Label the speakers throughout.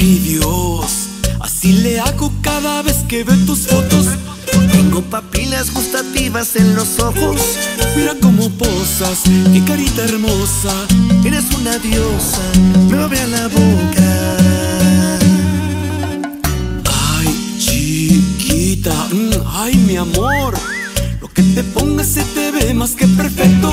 Speaker 1: Ay Dios, así le hago cada vez que veo tus fotos.
Speaker 2: Tengo papilas gustativas en los ojos.
Speaker 1: Mira cómo posas, qué carita hermosa.
Speaker 2: Eres una diosa, me abre la boca.
Speaker 1: Ay, chiquita, mm, ay, mi amor. Lo que te pongas se te ve más que perfecto.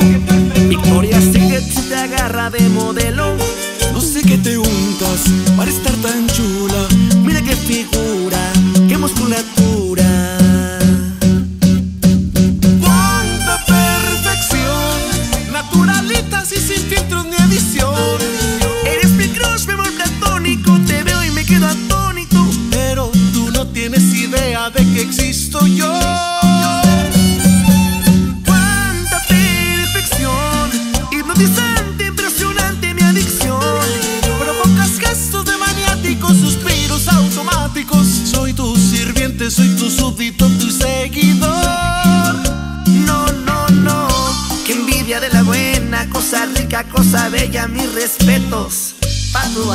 Speaker 2: De la buena, cosa rica, cosa bella, mis respetos. Pa' tu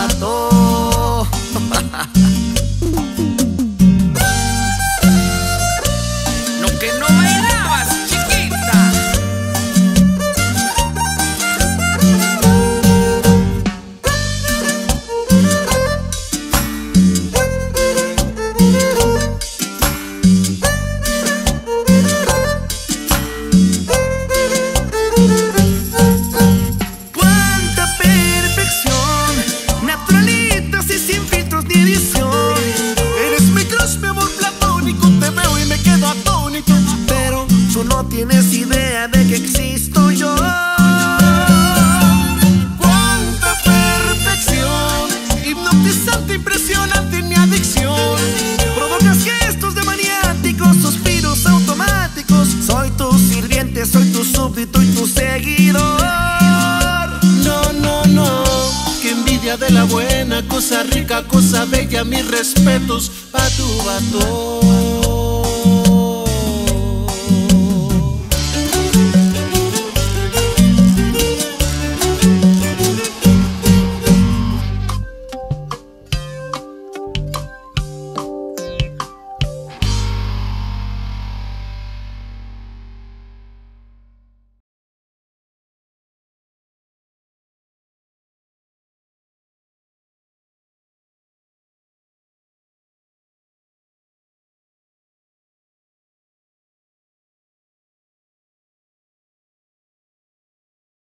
Speaker 2: de que existo yo.
Speaker 3: ¡Cuánta perfección! Hipnotizante, impresionante mi adicción.
Speaker 2: Provocas gestos de maniáticos, suspiros automáticos. Soy tu sirviente, soy tu súbdito y tu seguidor.
Speaker 3: No, no, no. Qué envidia de la buena, cosa rica, cosa bella, mis respetos pa' tu vato.